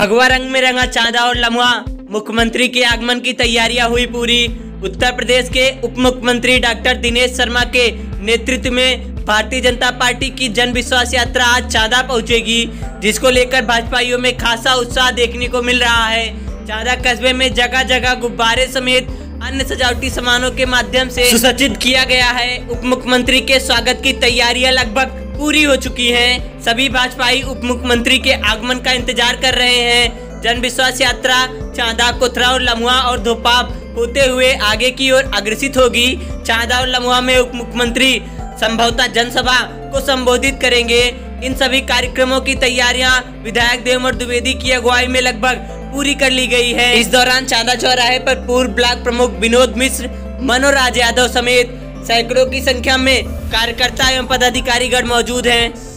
भगवा रंग में रंगा चांदा और लमुआ। मुख्यमंत्री के आगमन की तैयारियाँ हुई पूरी। उत्तर प्रदेश के उप मुख्यमंत्री डॉक्टर दिनेश शर्मा के नेतृत्व में भारतीय जनता पार्टी की जन विश्वास यात्रा आज चांदा पहुंचेगी जिसको लेकर भाजपाइयों में खासा उत्साह देखने को मिल रहा है। चांदा कस्बे में जगह जगह गुब्बारे समेत अन्य सजावटी सामानों के माध्यम से सुसज्जित। किया गया है। उप मुख्यमंत्री के स्वागत की तैयारियाँ लगभग पूरी हो चुकी है। सभी भाजपाई उप मुख्यमंत्री के आगमन का इंतज़ार कर रहे हैं। जन विश्वास यात्रा चांदा, कोथरा और लमुआ और धोपाप होते हुए आगे की ओर अग्रसित होगी। चांदा और लमुआ में उप मुख्यमंत्री संभवतः जनसभा को संबोधित करेंगे। इन सभी कार्यक्रमों की तैयारियाँ विधायक देवमर द्विवेदी की अगुवाई में लगभग पूरी कर ली गई है। इस दौरान चांदा चौराहे पर पूर्व ब्लॉक प्रमुख विनोद मिश्र मनोराज यादव समेत सैकड़ों की संख्या में कार्यकर्ता एवं पदाधिकारीगण मौजूद हैं।